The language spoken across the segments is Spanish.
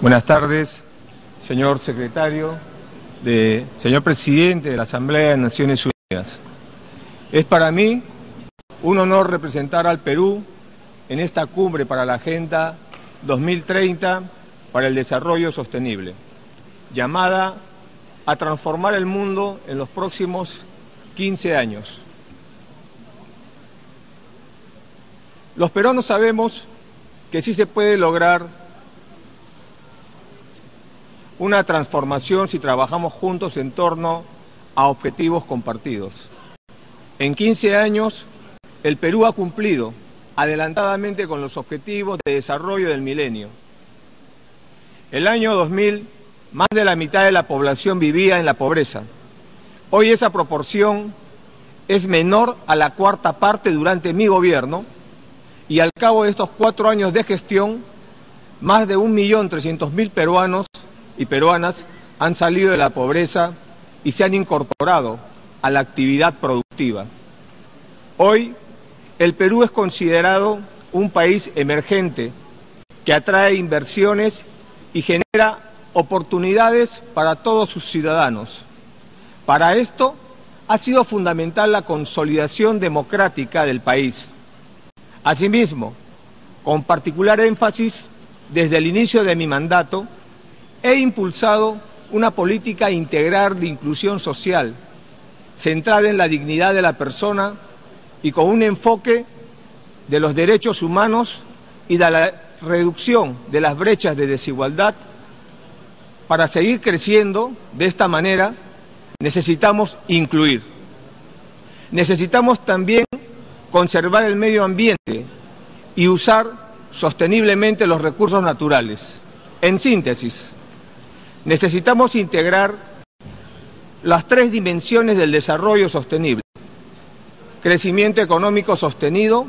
Buenas tardes, señor secretario, señor presidente de la Asamblea de Naciones Unidas. Es para mí un honor representar al Perú en esta cumbre para la Agenda 2030 para el Desarrollo Sostenible, llamada a transformar el mundo en los próximos 15 años. Los peruanos sabemos que sí se puede lograr una transformación si trabajamos juntos en torno a objetivos compartidos. En 15 años, el Perú ha cumplido adelantadamente con los objetivos de desarrollo del milenio. El año 2000, más de la mitad de la población vivía en la pobreza. Hoy esa proporción es menor a la cuarta parte durante mi gobierno y al cabo de estos cuatro años de gestión, más de 1.300.000 peruanos y peruanas han salido de la pobreza y se han incorporado a la actividad productiva. Hoy el Perú es considerado un país emergente que atrae inversiones y genera oportunidades para todos sus ciudadanos. Para esto ha sido fundamental la consolidación democrática del país. Asimismo, con particular énfasis desde el inicio de mi mandato, he impulsado una política integral de inclusión social, centrada en la dignidad de la persona y con un enfoque de los derechos humanos y de la reducción de las brechas de desigualdad. Para seguir creciendo de esta manera necesitamos incluir. Necesitamos también conservar el medio ambiente y usar sosteniblemente los recursos naturales. En síntesis, necesitamos integrar las tres dimensiones del desarrollo sostenible. Crecimiento económico sostenido,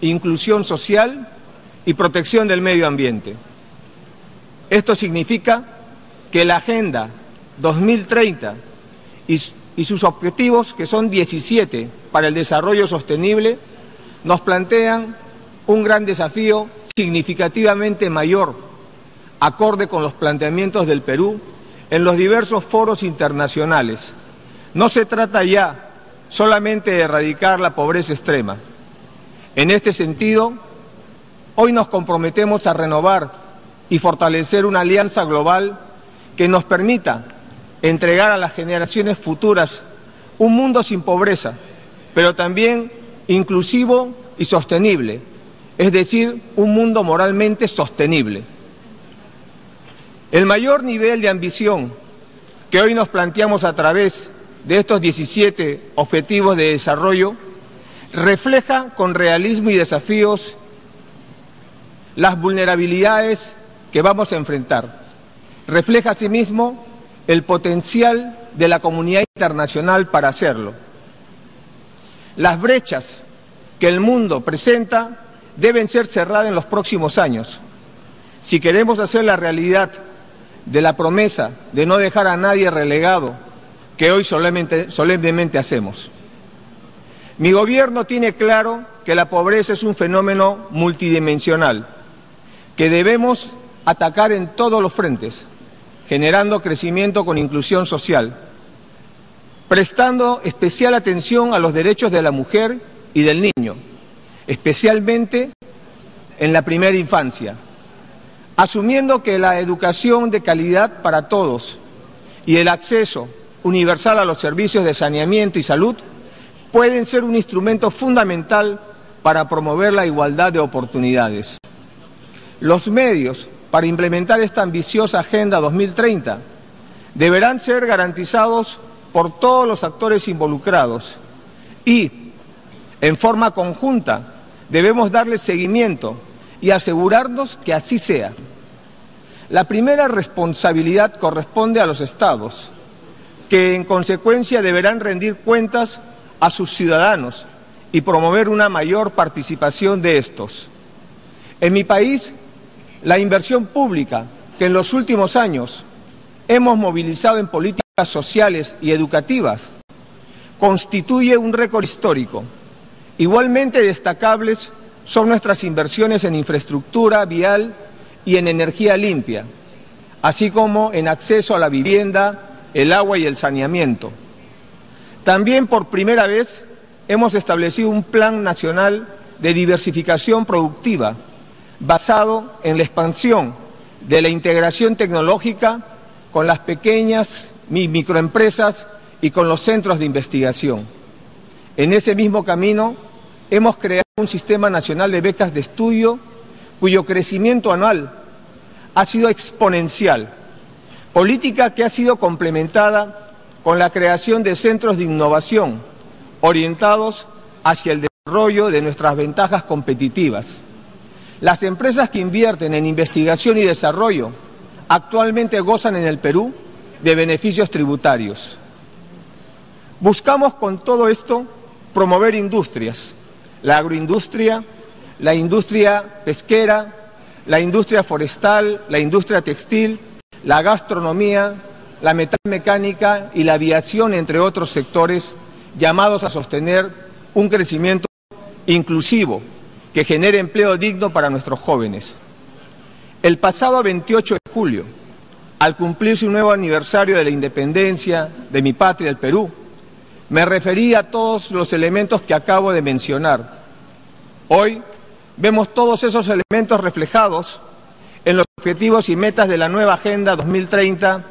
inclusión social y protección del medio ambiente. Esto significa que la Agenda 2030 y, y, sus objetivos, que son 17 para el desarrollo sostenible, nos plantean un gran desafío significativamente mayor acorde con los planteamientos del Perú en los diversos foros internacionales. No se trata ya solamente de erradicar la pobreza extrema. En este sentido, hoy nos comprometemos a renovar y fortalecer una alianza global que nos permita entregar a las generaciones futuras un mundo sin pobreza, pero también inclusivo y sostenible, es decir, un mundo moralmente sostenible. El mayor nivel de ambición que hoy nos planteamos a través de estos 17 objetivos de desarrollo refleja con realismo y desafíos las vulnerabilidades que vamos a enfrentar. Refleja asimismo el potencial de la comunidad internacional para hacerlo. Las brechas que el mundo presenta deben ser cerradas en los próximos años. Si queremos hacer la realidad de la promesa de no dejar a nadie relegado que hoy solemnemente, hacemos. Mi gobierno tiene claro que la pobreza es un fenómeno multidimensional que debemos atacar en todos los frentes, generando crecimiento con inclusión social, prestando especial atención a los derechos de la mujer y del niño, especialmente en la primera infancia, asumiendo que la educación de calidad para todos y el acceso universal a los servicios de saneamiento y salud pueden ser un instrumento fundamental para promover la igualdad de oportunidades. Los medios para implementar esta ambiciosa Agenda 2030 deberán ser garantizados por todos los actores involucrados y, en forma conjunta, debemos darle seguimiento y asegurarnos que así sea. La primera responsabilidad corresponde a los estados, que en consecuencia deberán rendir cuentas a sus ciudadanos y promover una mayor participación de estos. En mi país, la inversión pública que en los últimos años hemos movilizado en políticas sociales y educativas constituye un récord histórico. Igualmente destacables son nuestras inversiones en infraestructura vial y en energía limpia, así como en acceso a la vivienda, el agua y el saneamiento. También por primera vez hemos establecido un plan nacional de diversificación productiva basado en la expansión de la integración tecnológica con las pequeñas microempresas y con los centros de investigación. En ese mismo camino hemos creado un sistema nacional de becas de estudio cuyo crecimiento anual ha sido exponencial, política que ha sido complementada con la creación de centros de innovación orientados hacia el desarrollo de nuestras ventajas competitivas. Las empresas que invierten en investigación y desarrollo actualmente gozan en el Perú de beneficios tributarios. Buscamos con todo esto promover industrias, la agroindustria, la industria pesquera, la industria forestal, la industria textil, la gastronomía, la metalmecánica y la aviación, entre otros sectores, llamados a sostener un crecimiento inclusivo que genere empleo digno para nuestros jóvenes. El pasado 28 de julio, al cumplirse un nuevo aniversario de la independencia de mi patria, el Perú, me referí a todos los elementos que acabo de mencionar. Hoy vemos todos esos elementos reflejados en los objetivos y metas de la nueva Agenda 2030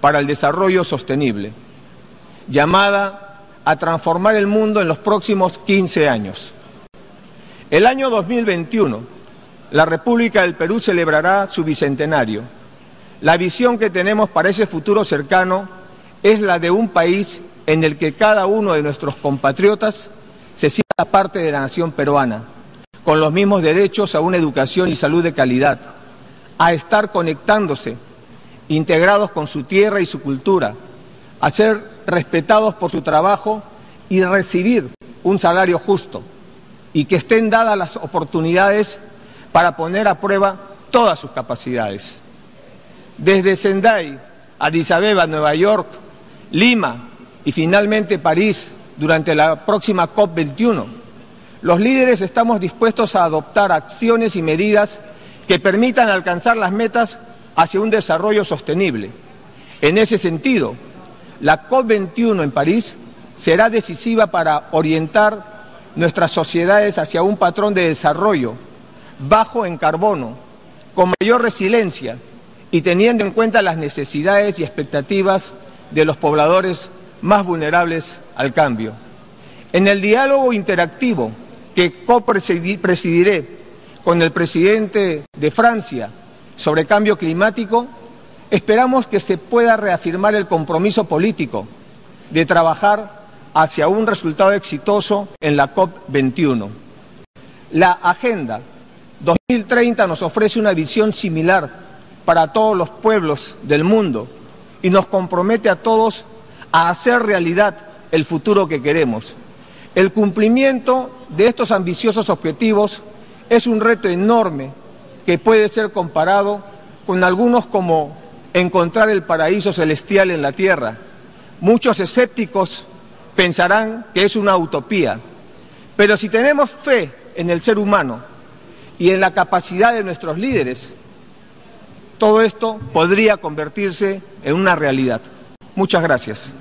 para el Desarrollo Sostenible, llamada a transformar el mundo en los próximos 15 años. El año 2021, la República del Perú celebrará su bicentenario. La visión que tenemos para ese futuro cercano es la de un país en el que cada uno de nuestros compatriotas se sienta parte de la nación peruana con los mismos derechos a una educación y salud de calidad, a estar conectándose, integrados con su tierra y su cultura, a ser respetados por su trabajo y recibir un salario justo, y que estén dadas las oportunidades para poner a prueba todas sus capacidades. Desde Sendai, Addis Abeba, Nueva York, Lima y finalmente París durante la próxima COP21, los líderes estamos dispuestos a adoptar acciones y medidas que permitan alcanzar las metas hacia un desarrollo sostenible. En ese sentido, la COP21 en París será decisiva para orientar nuestras sociedades hacia un patrón de desarrollo bajo en carbono, con mayor resiliencia y teniendo en cuenta las necesidades y expectativas de los pobladores más vulnerables al cambio. En el diálogo interactivo que copresidiré con el presidente de Francia sobre cambio climático, esperamos que se pueda reafirmar el compromiso político de trabajar hacia un resultado exitoso en la COP21. La Agenda 2030 nos ofrece una visión similar para todos los pueblos del mundo y nos compromete a todos a hacer realidad el futuro que queremos. El cumplimiento de estos ambiciosos objetivos es un reto enorme que puede ser comparado con algunos como encontrar el paraíso celestial en la tierra. Muchos escépticos pensarán que es una utopía, pero si tenemos fe en el ser humano y en la capacidad de nuestros líderes, todo esto podría convertirse en una realidad. Muchas gracias.